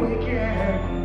weekend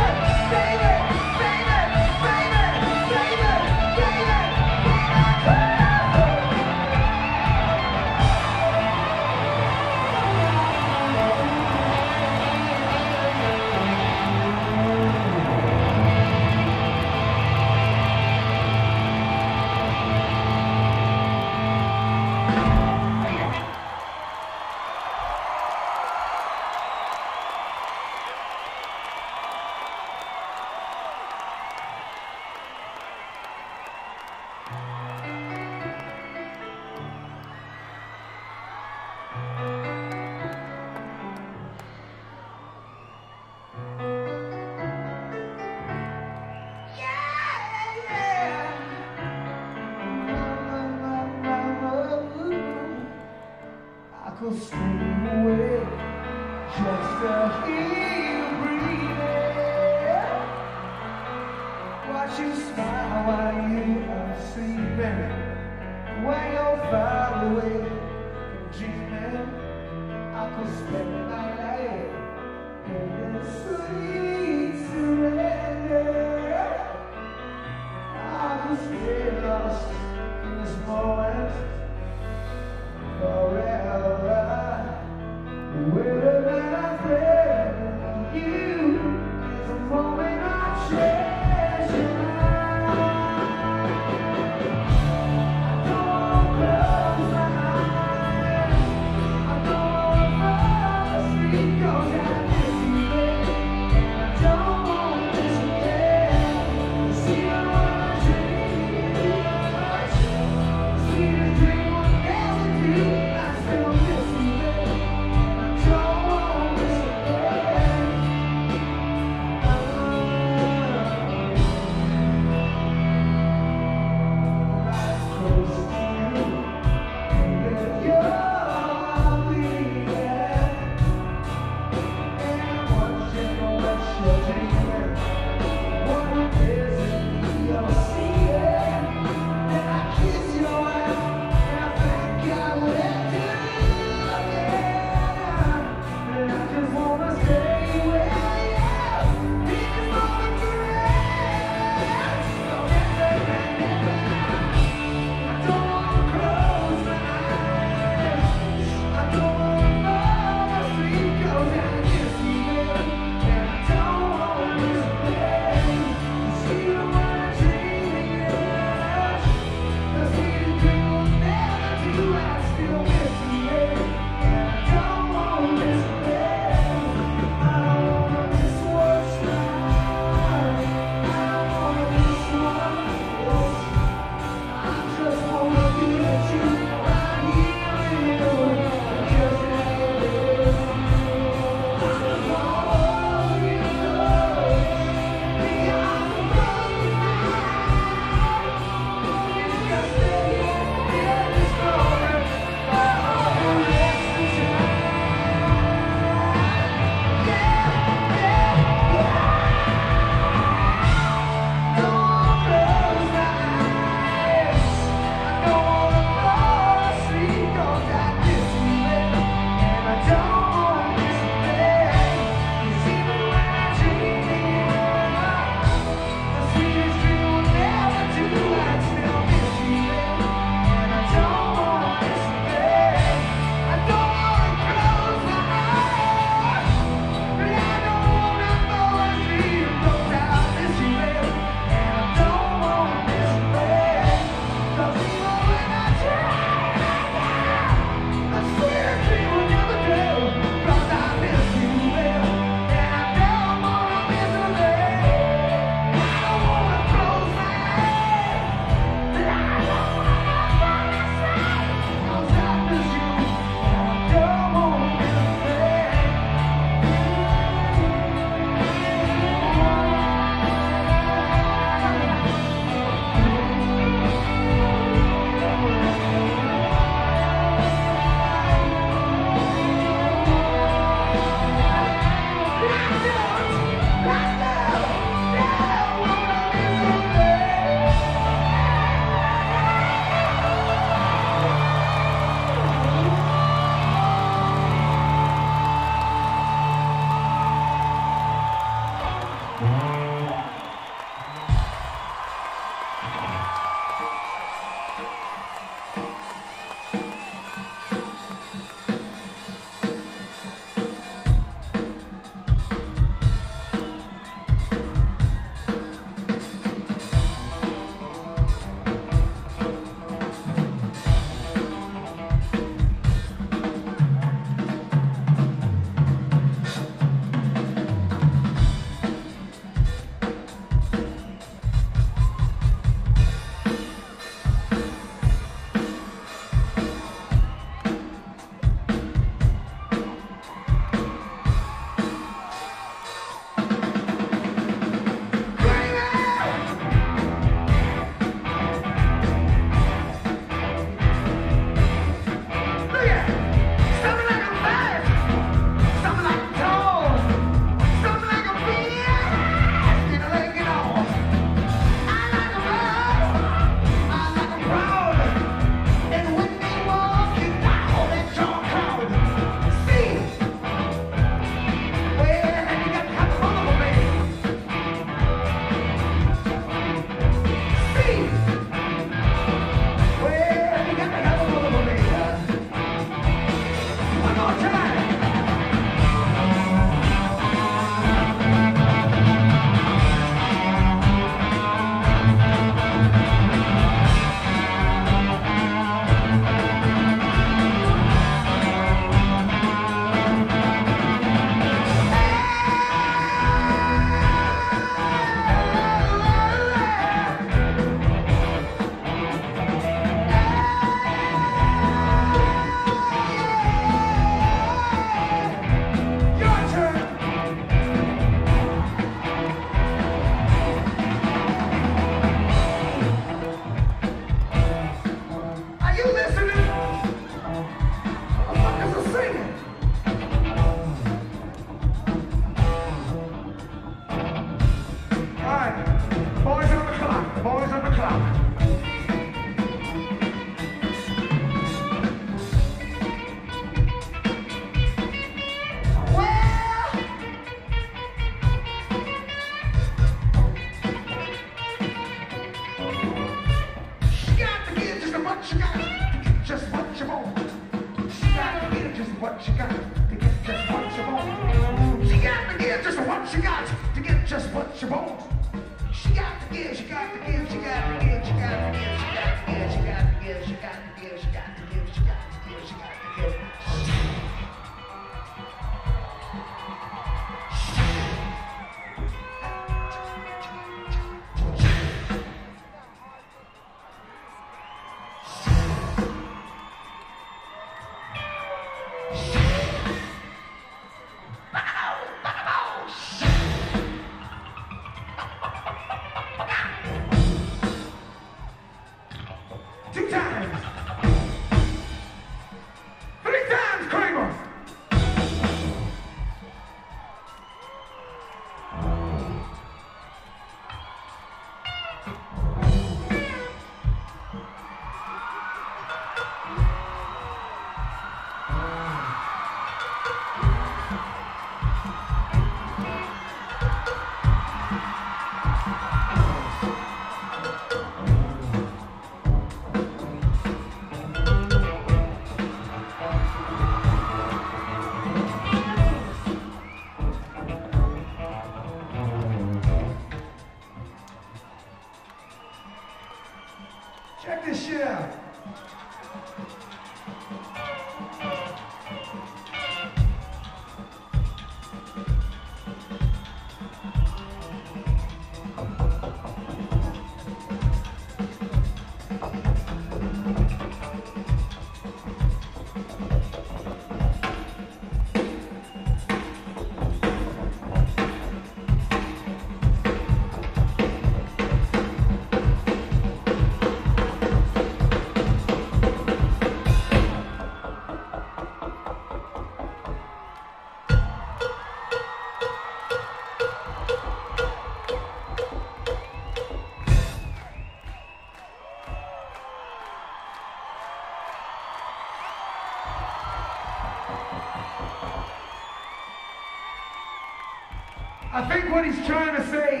think what he's trying to say,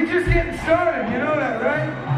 We're just getting started, you know that, right?